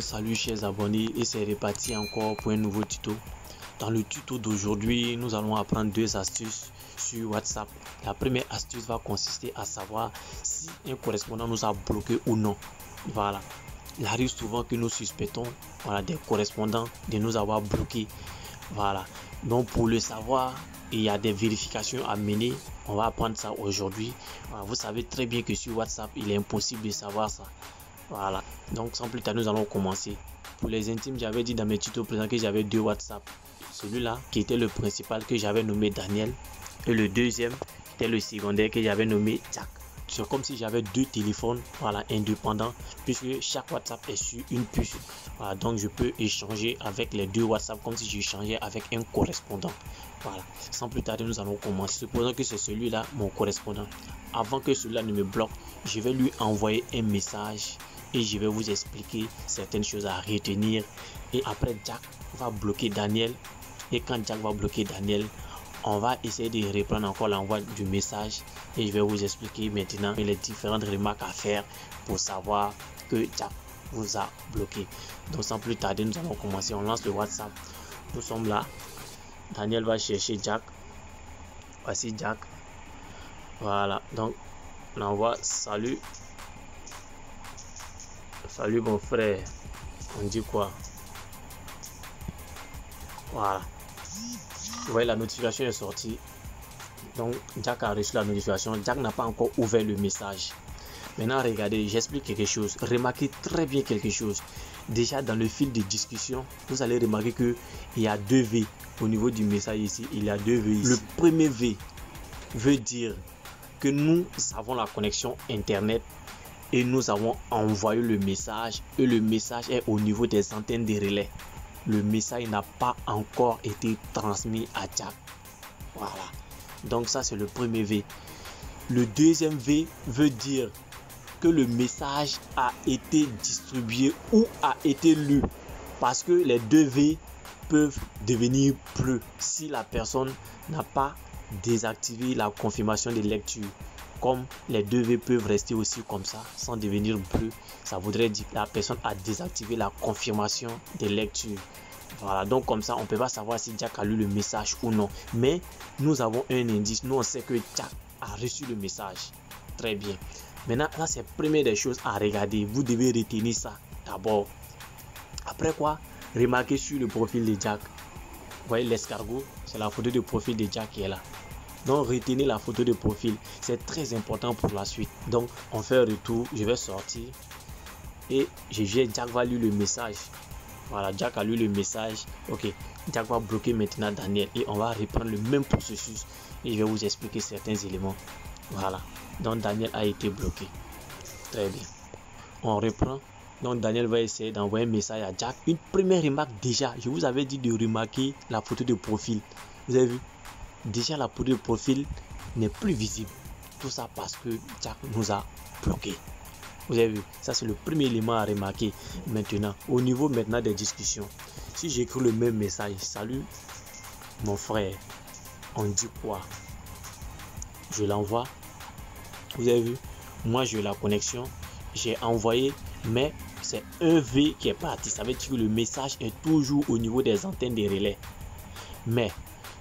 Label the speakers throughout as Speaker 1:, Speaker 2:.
Speaker 1: salut chers abonnés et c'est reparti encore pour un nouveau tuto. Dans le tuto d'aujourd'hui, nous allons apprendre deux astuces sur WhatsApp. La première astuce va consister à savoir si un correspondant nous a bloqué ou non. Voilà. Il arrive souvent que nous suspectons voilà, des correspondants de nous avoir bloqué. Voilà. Donc pour le savoir, il y a des vérifications à mener. On va apprendre ça aujourd'hui. vous savez très bien que sur WhatsApp, il est impossible de savoir ça. Voilà. Donc sans plus tarder, nous allons commencer. Pour les intimes, j'avais dit dans mes tutos présents que j'avais deux WhatsApp. Celui-là, qui était le principal que j'avais nommé Daniel. Et le deuxième, était le secondaire que j'avais nommé Jack. C'est comme si j'avais deux téléphones voilà, indépendants puisque chaque WhatsApp est sur une puce. Voilà, donc je peux échanger avec les deux WhatsApp comme si j'échangeais avec un correspondant. Voilà. Sans plus tarder, nous allons commencer. Supposons que c'est celui-là mon correspondant. Avant que celui-là ne me bloque, je vais lui envoyer un message et je vais vous expliquer certaines choses à retenir. Et après, Jack va bloquer Daniel. Et quand Jack va bloquer Daniel, on va essayer de reprendre encore l'envoi du message et je vais vous expliquer maintenant les différentes remarques à faire pour savoir que Jack vous a bloqué. Donc sans plus tarder, nous allons commencer. On lance le WhatsApp. Nous sommes là. Daniel va chercher Jack. Voici Jack. Voilà. Donc on envoie salut Salut mon frère. On dit quoi? Voilà. Vous voyez, la notification est sortie. Donc, Jack a reçu la notification. Jack n'a pas encore ouvert le message. Maintenant, regardez, j'explique quelque chose. Remarquez très bien quelque chose. Déjà, dans le fil de discussion, vous allez remarquer qu'il y a deux V. Au niveau du message ici, il y a deux V. Le premier V veut dire que nous avons la connexion Internet et nous avons envoyé le message et le message est au niveau des antennes de relais. Le message n'a pas encore été transmis à Jack. Voilà. Donc ça c'est le premier V. Le deuxième V veut dire que le message a été distribué ou a été lu. Parce que les deux V peuvent devenir plus si la personne n'a pas désactivé la confirmation de lecture comme les deux V peuvent rester aussi comme ça sans devenir bleu, ça voudrait dire que la personne a désactivé la confirmation des lectures. Voilà, donc comme ça, on peut pas savoir si Jack a lu le message ou non. Mais nous avons un indice. Nous, on sait que Jack a reçu le message. Très bien. Maintenant, là, c'est première des choses à regarder. Vous devez retenir ça d'abord. Après quoi, remarquez sur le profil de Jack. Vous voyez l'escargot, c'est la photo de profil de Jack qui est là. Donc retenez la photo de profil. C'est très important pour la suite. Donc on fait un retour. Je vais sortir. Et je viens. Jack va lire le message. Voilà, Jack a lu le message. Ok, Jack va bloquer maintenant Daniel. Et on va reprendre le même processus. Et je vais vous expliquer certains éléments. Voilà. Donc Daniel a été bloqué. Très bien. On reprend. Donc Daniel va essayer d'envoyer un message à Jack. Une première remarque déjà. Je vous avais dit de remarquer la photo de profil. Vous avez vu? Déjà la photo de profil n'est plus visible. Tout ça parce que Jack nous a bloqué. Vous avez vu, ça c'est le premier élément à remarquer. Maintenant, au niveau maintenant des discussions, si j'écris le même message, salut mon frère, on dit quoi? Je l'envoie. Vous avez vu, moi j'ai la connexion, j'ai envoyé, mais c'est un V qui est parti. Ça veut dire que le message est toujours au niveau des antennes des relais. Mais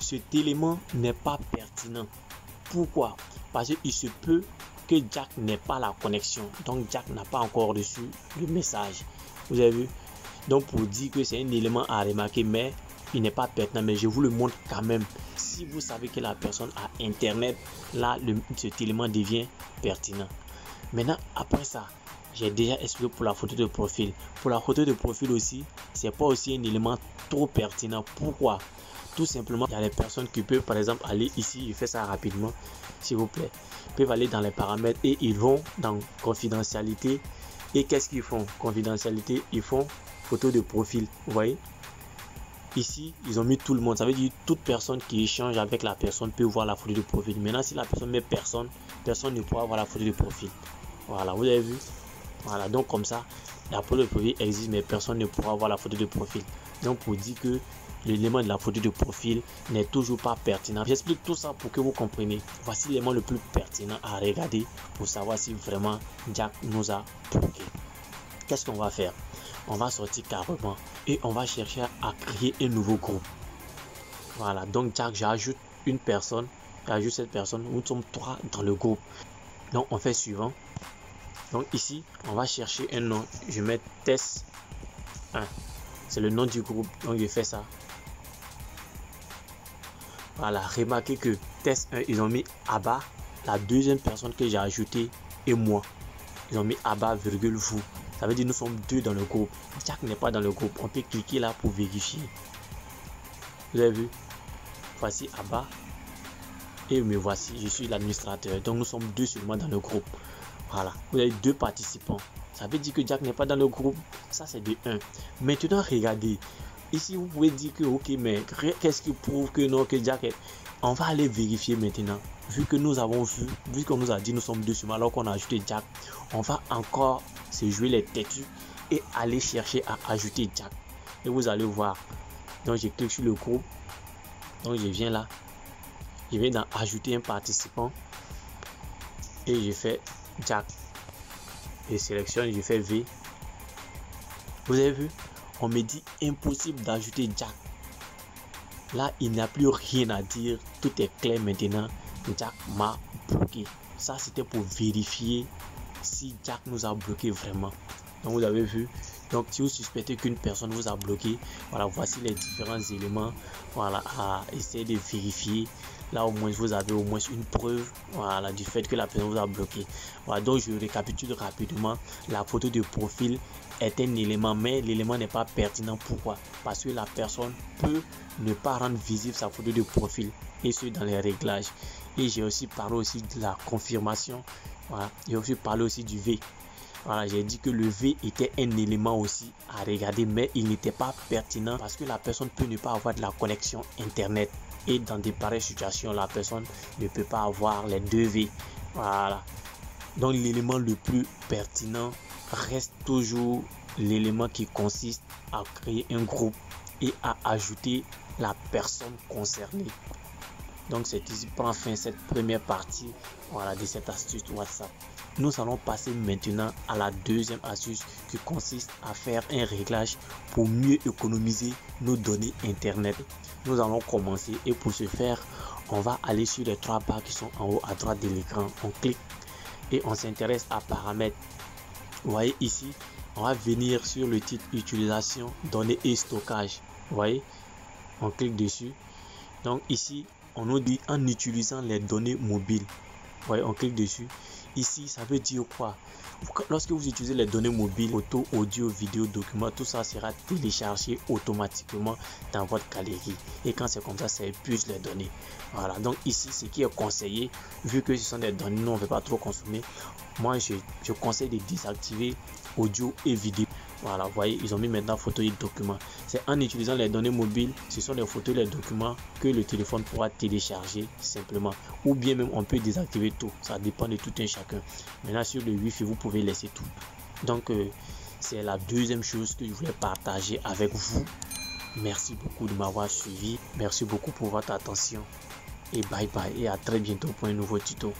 Speaker 1: cet élément n'est pas pertinent. Pourquoi? Parce qu'il se peut que Jack n'ait pas la connexion. Donc Jack n'a pas encore reçu le message. Vous avez vu? Donc pour dire que c'est un élément à remarquer, mais il n'est pas pertinent. Mais je vous le montre quand même. Si vous savez que la personne a Internet, là, le, cet élément devient pertinent. Maintenant, après ça, j'ai déjà expliqué pour la photo de profil. Pour la photo de profil aussi, c'est pas aussi un élément trop pertinent. Pourquoi? Tout simplement, il y a des personnes qui peuvent par exemple aller ici, je fais ça rapidement, s'il vous plaît, ils peuvent aller dans les paramètres et ils vont dans confidentialité. Et qu'est-ce qu'ils font? Confidentialité, ils font photo de profil. Vous voyez? Ici, ils ont mis tout le monde. Ça veut dire toute personne qui échange avec la personne peut voir la photo de profil. Maintenant, si la personne met personne, personne ne pourra voir la photo de profil. Voilà, vous avez vu? Voilà, donc comme ça, la photo de profil existe, mais personne ne pourra voir la photo de profil. Donc, pour dire que l'élément de la photo de profil n'est toujours pas pertinent. J'explique tout ça pour que vous compreniez. Voici l'élément le plus pertinent à regarder pour savoir si vraiment Jack nous a bloqué. Qu'est-ce qu'on va faire? On va sortir carrément et on va chercher à créer un nouveau groupe. Voilà, donc Jack, j'ajoute une personne, j'ajoute cette personne, nous sommes trois dans le groupe. Donc on fait suivant. Donc ici, on va chercher un nom. Je mets test 1. C'est le nom du groupe. Donc je fais ça. Voilà, remarquez que test 1, ils ont mis Abba, la deuxième personne que j'ai ajoutée et moi. Ils ont mis Abba, virgule vous. Ça veut dire nous sommes deux dans le groupe. Jack n'est pas dans le groupe. On peut cliquer là pour vérifier. Vous avez vu? Voici Abba. Et me voici, je suis l'administrateur. Donc nous sommes deux seulement dans le groupe. Voilà. Vous avez deux participants. Ça veut dire que Jack n'est pas dans le groupe. Ça, c'est de 1. Maintenant, regardez. Ici, vous pouvez dire que, ok, mais qu'est-ce qui prouve que non, que Jack est... On va aller vérifier maintenant. Vu que nous avons vu, vu qu'on nous a dit nous sommes deux alors qu'on a ajouté Jack, on va encore se jouer les têtus et aller chercher à ajouter Jack. Et vous allez voir. Donc, je clique sur le groupe. Donc, je viens là. Je viens dans ajouter un participant. Et je fais Jack et sélectionne, je fais V. Vous avez vu? On me dit impossible d'ajouter Jack. Là, il n'y a plus rien à dire. Tout est clair maintenant. Jack m'a bloqué. Ça, c'était pour vérifier si Jack nous a bloqué vraiment. Donc, vous avez vu. Donc, si vous suspectez qu'une personne vous a bloqué, voilà, voici les différents éléments voilà, à essayer de vérifier Là, au moins, vous avez au moins une preuve voilà, du fait que la personne vous a bloqué. Voilà, donc je récapitule rapidement. La photo de profil est un élément, mais l'élément n'est pas pertinent. Pourquoi? Parce que la personne peut ne pas rendre visible sa photo de profil et ce dans les réglages. Et j'ai aussi parlé aussi de la confirmation. Voilà, j'ai aussi parlé aussi du V. Voilà, j'ai dit que le V était un élément aussi à regarder, mais il n'était pas pertinent parce que la personne peut ne pas avoir de la connexion Internet. Et dans des pareilles situations, la personne ne peut pas avoir les deux V. Voilà. Donc l'élément le plus pertinent reste toujours l'élément qui consiste à créer un groupe et à ajouter la personne concernée. Donc c'est ici prend fin cette première partie voilà, de cette astuce WhatsApp. Nous allons passer maintenant à la deuxième astuce qui consiste à faire un réglage pour mieux économiser nos données Internet. Nous allons commencer et pour ce faire, on va aller sur les trois barres qui sont en haut à droite de l'écran. On clique et on s'intéresse à paramètres. Vous voyez ici, on va venir sur le titre utilisation, données et stockage. Vous voyez, on clique dessus. Donc ici, on nous dit en utilisant les données mobiles. Voyez, on clique dessus. Ici, ça veut dire quoi? Lorsque vous utilisez les données mobiles, photo, audio, vidéo, documents, tout ça sera téléchargé automatiquement dans votre galerie. Et quand c'est comme ça, ça épuise les données. Voilà, donc ici, ce qui est conseillé, vu que ce sont des données, nous on ne veut pas trop consommer, moi je, je conseille de désactiver audio et vidéo. Voilà, vous voyez, ils ont mis maintenant photo et documents. C'est en utilisant les données mobiles, ce sont les photos et les documents que le téléphone pourra télécharger simplement. Ou bien même on peut désactiver tout. Ça dépend de tout un chacun. Maintenant sur le Wi-Fi, vous pouvez laisser tout. Donc euh, c'est la deuxième chose que je voulais partager avec vous. Merci beaucoup de m'avoir suivi. Merci beaucoup pour votre attention. Et bye bye et à très bientôt pour un nouveau tuto.